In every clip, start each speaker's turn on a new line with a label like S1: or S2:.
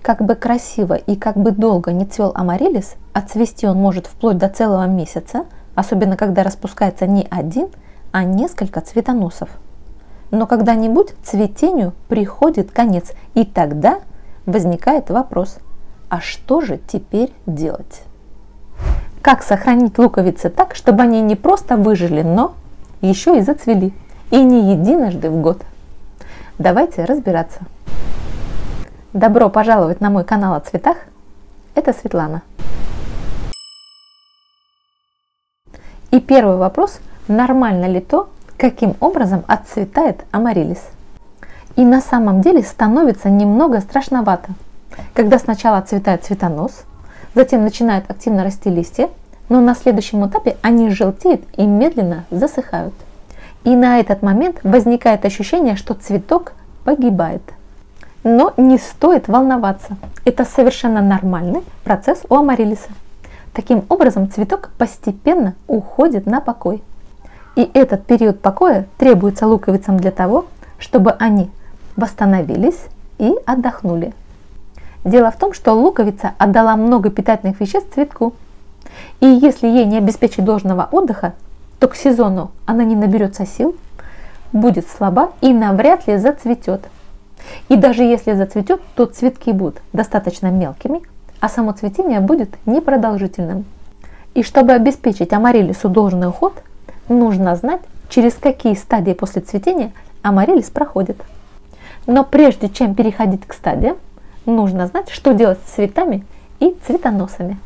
S1: Как бы красиво и как бы долго не цвел амарилис, отцвести он может вплоть до целого месяца, особенно когда распускается не один, а несколько цветоносов. Но когда-нибудь цветению приходит конец, и тогда возникает вопрос, а что же теперь делать? Как сохранить луковицы так, чтобы они не просто выжили, но еще и зацвели, и не единожды в год? Давайте разбираться. Добро пожаловать на мой канал о цветах. Это Светлана. И первый вопрос, нормально ли то, каким образом отцветает амарилис? И на самом деле становится немного страшновато, когда сначала отцветает цветонос, затем начинают активно расти листья, но на следующем этапе они желтеют и медленно засыхают. И на этот момент возникает ощущение, что цветок погибает. Но не стоит волноваться. Это совершенно нормальный процесс у амарилиса. Таким образом, цветок постепенно уходит на покой. И этот период покоя требуется луковицам для того, чтобы они восстановились и отдохнули. Дело в том, что луковица отдала много питательных веществ цветку. И если ей не обеспечить должного отдыха, то к сезону она не наберется сил, будет слаба и навряд ли зацветет. И даже если зацветет, то цветки будут достаточно мелкими, а само цветение будет непродолжительным. И чтобы обеспечить амарилису должный уход, нужно знать, через какие стадии после цветения амарилис проходит. Но прежде чем переходить к стадиям, нужно знать, что делать с цветами и цветоносами.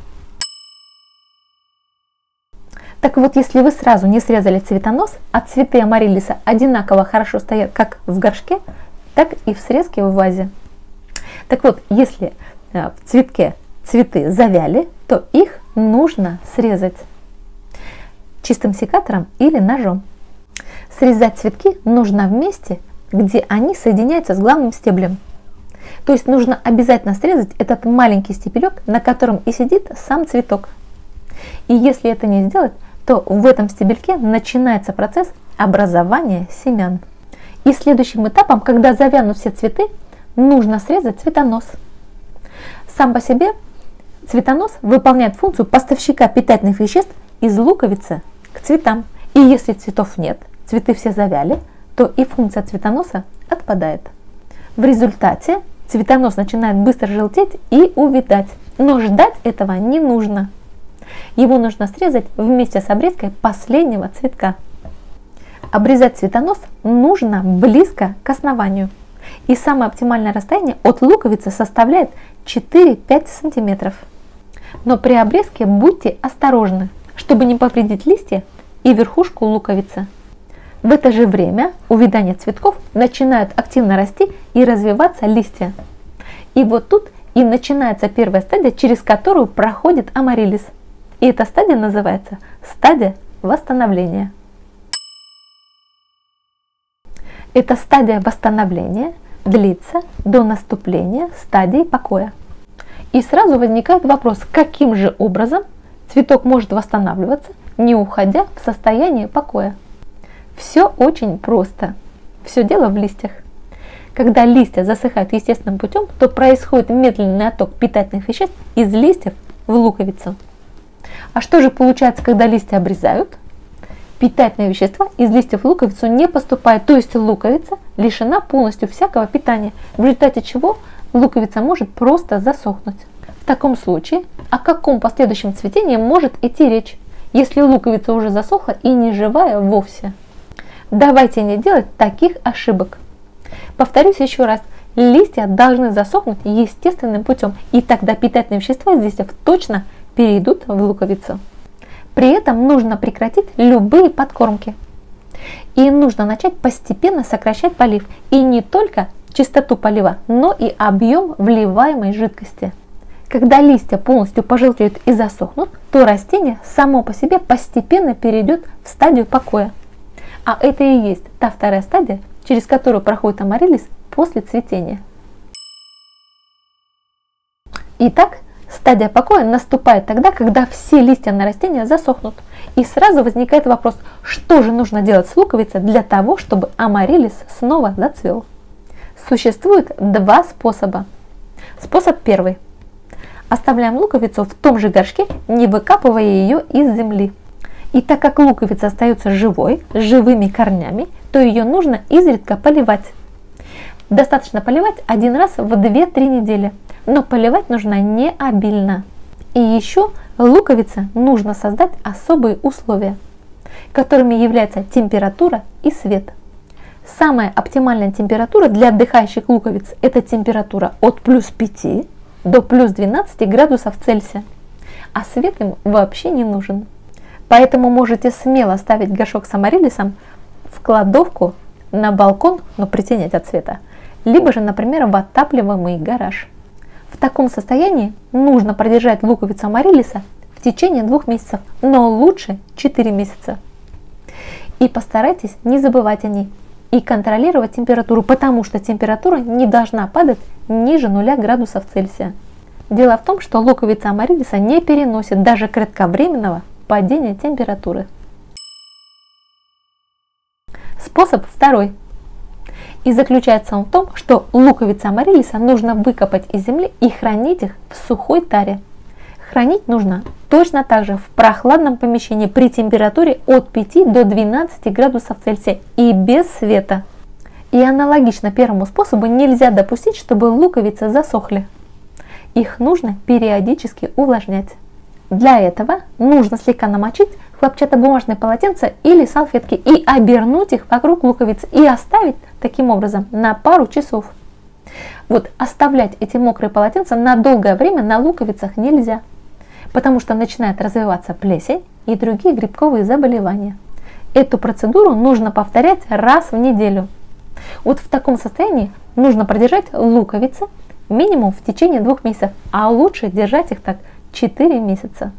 S1: Так вот, если вы сразу не срезали цветонос, а цветы амарилиса одинаково хорошо стоят как в горшке, так и в срезке в вазе. Так вот, если э, в цветке цветы завяли, то их нужно срезать чистым секатором или ножом. Срезать цветки нужно в месте, где они соединяются с главным стеблем. То есть нужно обязательно срезать этот маленький стебелек, на котором и сидит сам цветок. И если это не сделать, то в этом стебельке начинается процесс образования семян. И следующим этапом, когда завянут все цветы, нужно срезать цветонос. Сам по себе цветонос выполняет функцию поставщика питательных веществ из луковицы к цветам. И если цветов нет, цветы все завяли, то и функция цветоноса отпадает. В результате цветонос начинает быстро желтеть и увядать. Но ждать этого не нужно. Его нужно срезать вместе с обрезкой последнего цветка. Обрезать цветонос нужно близко к основанию. И самое оптимальное расстояние от луковицы составляет 4-5 см. Но при обрезке будьте осторожны, чтобы не повредить листья и верхушку луковицы. В это же время увядание цветков начинают активно расти и развиваться листья. И вот тут и начинается первая стадия, через которую проходит амарилис – и эта стадия называется стадия восстановления. Эта стадия восстановления длится до наступления стадии покоя. И сразу возникает вопрос, каким же образом цветок может восстанавливаться, не уходя в состояние покоя. Все очень просто. Все дело в листьях. Когда листья засыхают естественным путем, то происходит медленный отток питательных веществ из листьев в луковицу. А что же получается, когда листья обрезают? Питательные вещества из листьев в луковицу не поступают, то есть луковица лишена полностью всякого питания, в результате чего луковица может просто засохнуть. В таком случае о каком последующем цветении может идти речь, если луковица уже засохла и не живая вовсе? Давайте не делать таких ошибок. Повторюсь еще раз, листья должны засохнуть естественным путем, и тогда питательные вещества из листьев точно перейдут в луковицу. При этом нужно прекратить любые подкормки. И нужно начать постепенно сокращать полив. И не только частоту полива, но и объем вливаемой жидкости. Когда листья полностью пожелтеют и засохнут, то растение само по себе постепенно перейдет в стадию покоя. А это и есть та вторая стадия, через которую проходит амарилис после цветения. Итак, Стадия покоя наступает тогда, когда все листья на растении засохнут. И сразу возникает вопрос, что же нужно делать с луковицей для того, чтобы амарилис снова зацвел. Существует два способа. Способ первый. Оставляем луковицу в том же горшке, не выкапывая ее из земли. И так как луковица остается живой, живыми корнями, то ее нужно изредка поливать. Достаточно поливать один раз в 2-3 недели, но поливать нужно не обильно. И еще луковице нужно создать особые условия, которыми являются температура и свет. Самая оптимальная температура для отдыхающих луковиц – это температура от плюс 5 до плюс 12 градусов Цельсия, а свет им вообще не нужен. Поэтому можете смело ставить горшок с амарилисом в кладовку, на балкон, но притенять от света, либо же, например, в отапливаемый гараж. В таком состоянии нужно продержать луковицу амарилиса в течение двух месяцев, но лучше 4 месяца. И постарайтесь не забывать о ней и контролировать температуру, потому что температура не должна падать ниже 0 градусов Цельсия. Дело в том, что луковица амарилиса не переносит даже кратковременного падения температуры. Способ второй. И заключается он в том, что луковицы амарилиса нужно выкопать из земли и хранить их в сухой таре. Хранить нужно точно так же в прохладном помещении при температуре от 5 до 12 градусов Цельсия и без света. И аналогично первому способу нельзя допустить, чтобы луковицы засохли. Их нужно периодически увлажнять. Для этого нужно слегка намочить хлопчатобумажные полотенца или салфетки и обернуть их вокруг луковиц и оставить таким образом на пару часов. Вот оставлять эти мокрые полотенца на долгое время на луковицах нельзя, потому что начинает развиваться плесень и другие грибковые заболевания. Эту процедуру нужно повторять раз в неделю. Вот в таком состоянии нужно продержать луковицы минимум в течение двух месяцев, а лучше держать их так 4 месяца.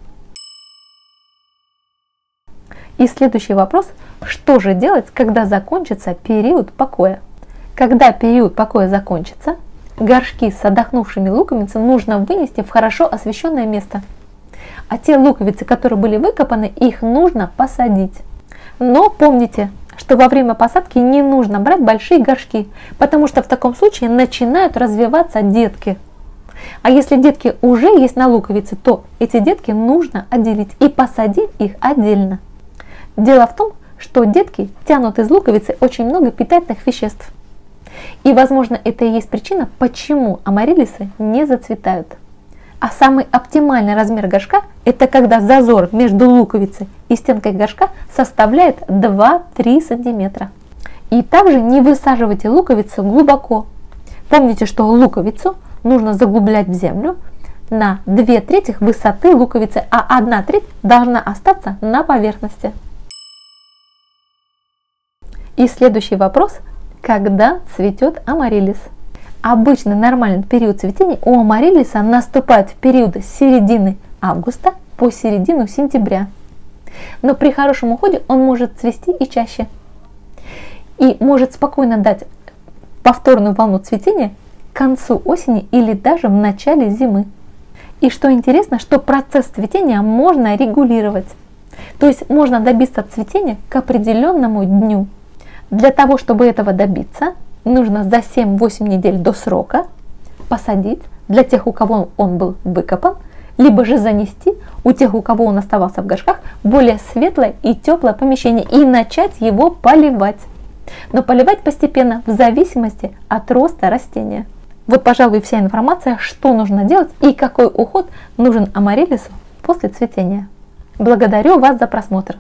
S1: И следующий вопрос, что же делать, когда закончится период покоя? Когда период покоя закончится, горшки с отдохнувшими луковицами нужно вынести в хорошо освещенное место. А те луковицы, которые были выкопаны, их нужно посадить. Но помните, что во время посадки не нужно брать большие горшки, потому что в таком случае начинают развиваться детки. А если детки уже есть на луковице, то эти детки нужно отделить и посадить их отдельно. Дело в том, что детки тянут из луковицы очень много питательных веществ. И, возможно, это и есть причина, почему амарилисы не зацветают. А самый оптимальный размер горшка – это когда зазор между луковицей и стенкой горшка составляет 2-3 см. И также не высаживайте луковицу глубоко. Помните, что луковицу нужно заглублять в землю на 2 трети высоты луковицы, а 1 треть должна остаться на поверхности. И следующий вопрос. Когда цветет амарилис? Обычный нормальный период цветения у амарилиса наступает в период с середины августа по середину сентября. Но при хорошем уходе он может цвести и чаще. И может спокойно дать повторную волну цветения к концу осени или даже в начале зимы. И что интересно, что процесс цветения можно регулировать. То есть можно добиться цветения к определенному дню. Для того, чтобы этого добиться, нужно за 7-8 недель до срока посадить для тех, у кого он был выкопан, либо же занести у тех, у кого он оставался в горшках, более светлое и теплое помещение и начать его поливать. Но поливать постепенно в зависимости от роста растения. Вот, пожалуй, вся информация, что нужно делать и какой уход нужен амарилису после цветения. Благодарю вас за просмотр.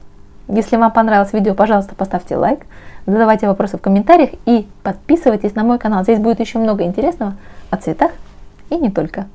S1: Если вам понравилось видео, пожалуйста, поставьте лайк, задавайте вопросы в комментариях и подписывайтесь на мой канал. Здесь будет еще много интересного о цветах и не только.